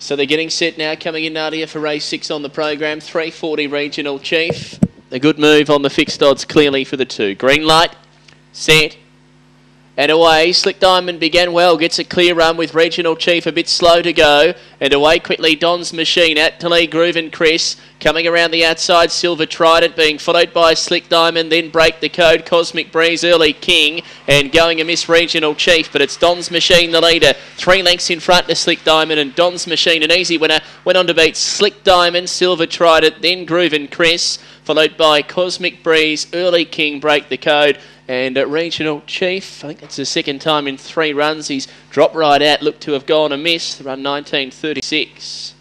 So they're getting set now, coming in Nadia for race six on the program. 340 Regional Chief. A good move on the fixed odds clearly for the two. Green light, set, and away. Slick Diamond began well, gets a clear run with Regional Chief a bit slow to go. And away quickly Don's Machine at Lee Groove and Chris. Coming around the outside, Silver Trident being followed by Slick Diamond, then break the code, Cosmic Breeze, Early King, and going a miss Regional Chief, but it's Don's Machine the leader. Three lengths in front to Slick Diamond, and Don's Machine, an easy winner, went on to beat Slick Diamond, Silver Trident, then Groove and Chris, followed by Cosmic Breeze, Early King, break the code, and uh, Regional Chief, I think it's the second time in three runs he's dropped right out, looked to have gone amiss, run 1936.